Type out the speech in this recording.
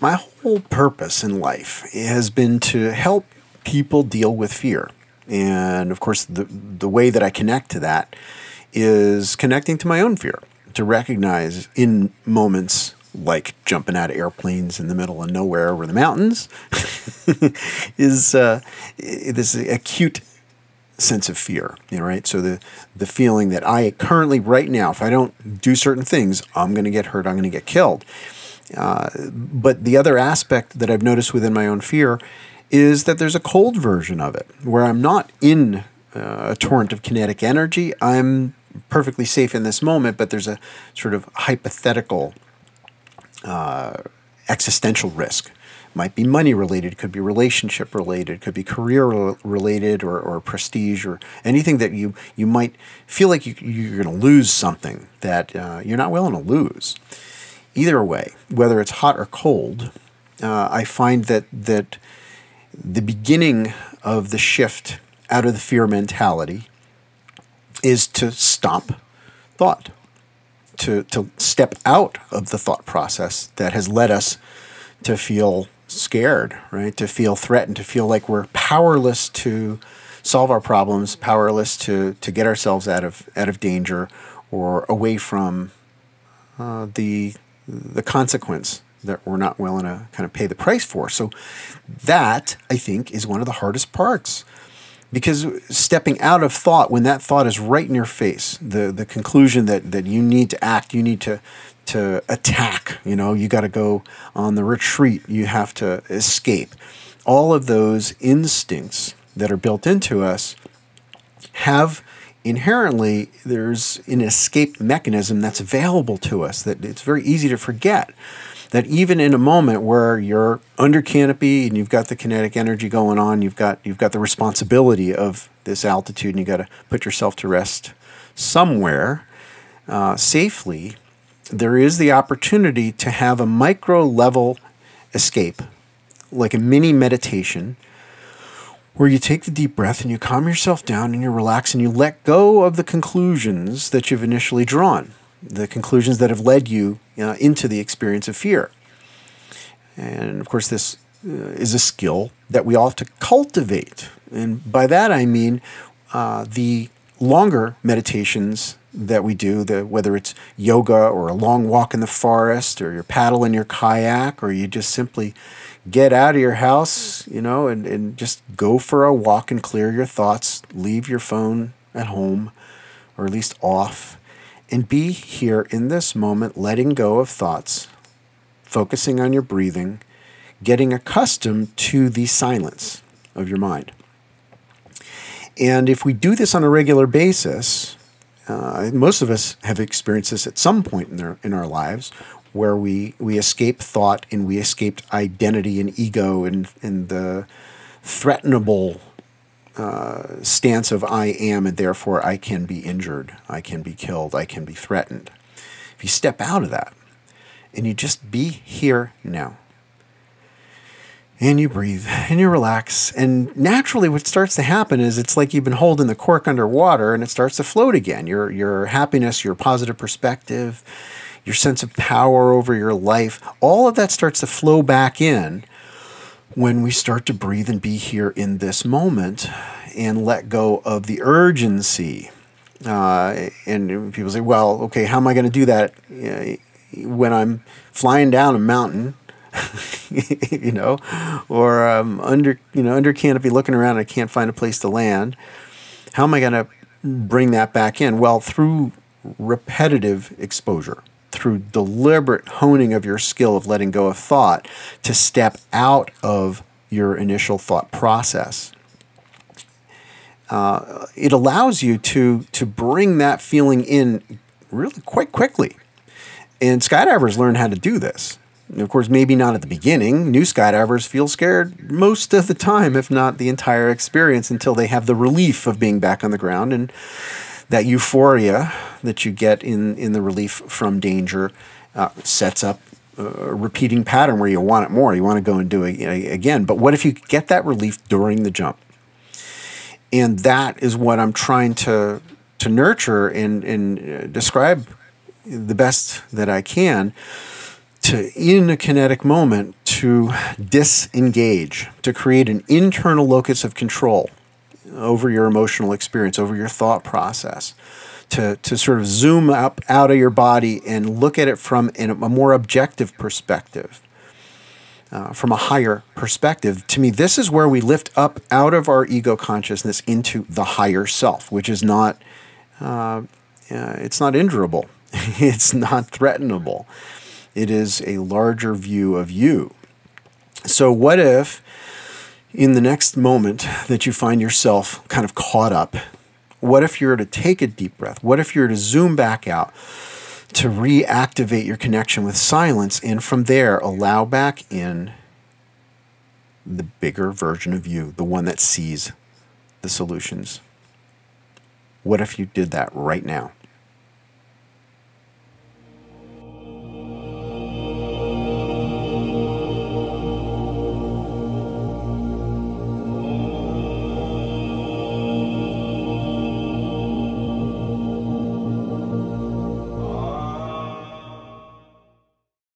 my whole purpose in life has been to help people deal with fear. And of course, the, the way that I connect to that is connecting to my own fear, to recognize in moments like jumping out of airplanes in the middle of nowhere over the mountains is uh, this acute sense of fear, you know, right? So the the feeling that I currently right now, if I don't do certain things, I'm going to get hurt, I'm going to get killed. Uh, but the other aspect that I've noticed within my own fear is that there's a cold version of it where I'm not in uh, a torrent of kinetic energy. I'm perfectly safe in this moment, but there's a sort of hypothetical uh, existential risk. Might be money related, could be relationship related, could be career related or, or prestige or anything that you, you might feel like you, you're going to lose something that uh, you're not willing to lose. Either way, whether it's hot or cold, uh, I find that, that the beginning of the shift out of the fear mentality is to stop thought, to, to step out of the thought process that has led us to feel scared, right? To feel threatened, to feel like we're powerless to solve our problems, powerless to, to get ourselves out of, out of danger or away from uh, the, the consequence that we're not willing to kind of pay the price for. So that I think is one of the hardest parts. Because stepping out of thought when that thought is right in your face, the, the conclusion that, that you need to act, you need to to attack, you know, you got to go on the retreat, you have to escape. All of those instincts that are built into us have inherently there's an escape mechanism that's available to us that it's very easy to forget that even in a moment where you're under canopy and you've got the kinetic energy going on, you've got you've got the responsibility of this altitude, and you got to put yourself to rest somewhere uh, safely. There is the opportunity to have a micro level escape, like a mini meditation, where you take the deep breath and you calm yourself down and you relax and you let go of the conclusions that you've initially drawn the conclusions that have led you uh, into the experience of fear. And of course, this uh, is a skill that we all have to cultivate. And by that I mean uh, the longer meditations that we do, the, whether it's yoga or a long walk in the forest or you're paddling your kayak or you just simply get out of your house, you know, and, and just go for a walk and clear your thoughts, leave your phone at home or at least off and be here in this moment, letting go of thoughts, focusing on your breathing, getting accustomed to the silence of your mind. And if we do this on a regular basis, uh, most of us have experienced this at some point in, their, in our lives where we, we escape thought and we escaped identity and ego and, and the threatenable uh, stance of I am and therefore I can be injured, I can be killed, I can be threatened. If you step out of that and you just be here now, and you breathe and you relax, and naturally, what starts to happen is it's like you've been holding the cork underwater and it starts to float again. Your, your happiness, your positive perspective, your sense of power over your life, all of that starts to flow back in when we start to breathe and be here in this moment and let go of the urgency. Uh, and people say, well, okay, how am I going to do that when I'm flying down a mountain? you know, or um, under you know under canopy looking around I can't find a place to land. How am I going to bring that back in? Well, through repetitive exposure through deliberate honing of your skill of letting go of thought to step out of your initial thought process. Uh, it allows you to to bring that feeling in really quite quickly. And skydivers learn how to do this. Of course, maybe not at the beginning. New skydivers feel scared most of the time, if not the entire experience, until they have the relief of being back on the ground and that euphoria that you get in, in the relief from danger uh, sets up a repeating pattern where you want it more. You want to go and do it again. But what if you get that relief during the jump? And that is what I'm trying to to nurture and, and uh, describe the best that I can to in a kinetic moment to disengage, to create an internal locus of control over your emotional experience, over your thought process, to, to sort of zoom up out of your body and look at it from in a more objective perspective. Uh, from a higher perspective. To me, this is where we lift up out of our ego consciousness into the higher self, which is not, uh, uh, it's not injurable, it's not threatenable. It is a larger view of you. So, what if in the next moment that you find yourself kind of caught up, what if you were to take a deep breath? What if you were to zoom back out? to reactivate your connection with silence and from there allow back in the bigger version of you, the one that sees the solutions. What if you did that right now?